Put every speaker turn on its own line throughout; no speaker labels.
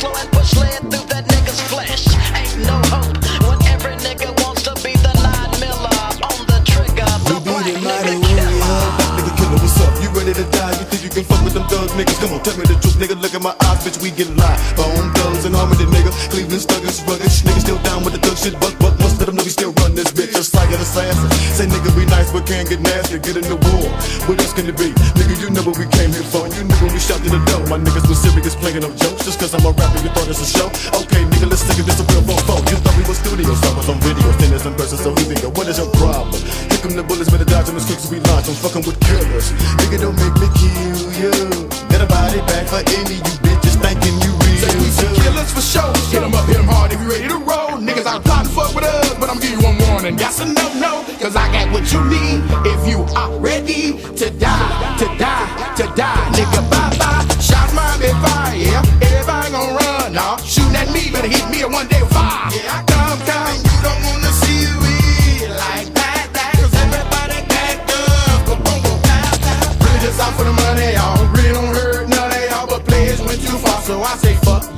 slow and push lead through that nigga's flesh. Ain't no hope when every nigga wants to be the nine miller on the trigger. The
We
black
be the mighty
nigga killer.
black nigga killer, what's up? You ready to die? You think you can fuck with them thugs, niggas? Come on, tell me the truth, nigga. Look at my eyes, bitch, we get live. Bone thugs and harmony, nigga. Cleveland stuggers, rugged, niggas still down with the thug shit, but but most of them know we still run this bitch just like an assassin. Say nigga be nice, but can't get nasty. Get in the war. What else can it be? Nigga, you know what we for. To the door. My niggas was serious, playing no jokes. Just cause I'm a rapper, you thought it's a show? Okay, nigga, let's take it. This a real phone. You thought we was studio stars on video, standards in person, so go. What is your problem? Here come the bullets, better dodge them as quick as we launch. I'm fucking with killers. Nigga, don't make me kill you. Get a body back for any you bitches thinking you real.
Say we some killers for show. Hit 'em up, hit hard if you ready to roll. Niggas out trying to fuck with us, but I'm giving you one warning. That's a no no, cause I got what you need. If you are ready to die, to die, to die, nigga,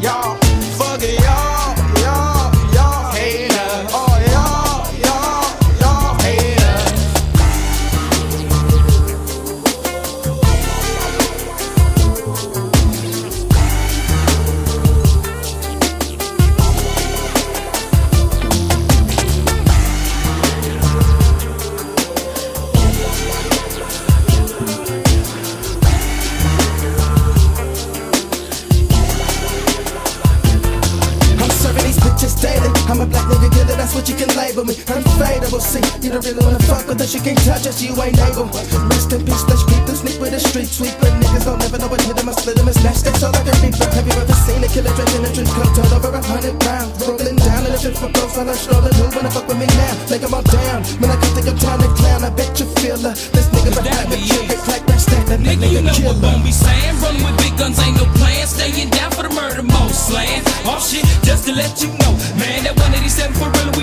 y'all. Fuck it, y'all,
that's what you can label me. Unfadable, see, you don't really wanna fuck with us, you can't touch us, you ain't able. Rest in peace, let's keep them sneak with a street sweeper. Niggas don't never know what hit them, I split them and snatch them so like a reaper. Have you ever seen a killer dressed in a trench coat, told over a hundred pounds? Rolling down in a trench for while I'm strolling. Who wanna fuck with me now? Like I'm all down. When I come to your town and clown, I bet you feel her. This nigga behind me,
be
kick it like that, stand that
Nigga, you know what
killer.
gon' be saying. Running with big guns ain't no plan. Staying down for the murder, most slaying. All oh, shit, just to let you know. Man, that 187 for real.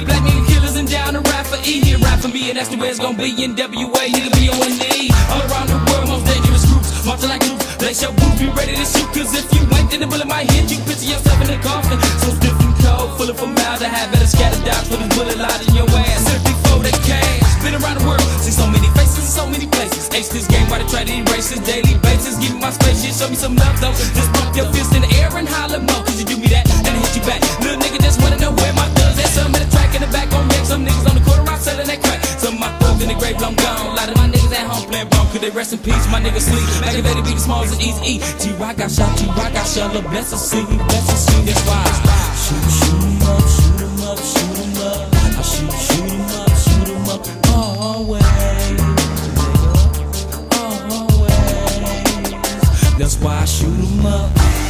And that's the way it's gonna be. NWA, nigga, be on knee. All around the world, most dangerous groups. Marching like troops. Place your boots, be ready to shoot. Cause if you ain't, then the bullet might hit you. Picture yourself in a coffin. So stiff and cold, full of formaldehyde. Better scatter dots for this bullet lodge in your ass. Simply for the cash. Been around the world, see so many faces in so many places. Ace this game, why they try to erase this daily basis. Give me my space, shit, show me some love though. Just pump your fist in the air and holler mo. Cause you do me that, and I hit you back. Little nigga just wanna know where they rest in peace? My niggas sleep. Aggravated be the smalls and Eazy E. T-Rock got shot, T-Rock got shot. Lord bless us, see, bless us, see. That's why. Up, up, up. I shoot, up, up. Always. Always. That's why I shoot up.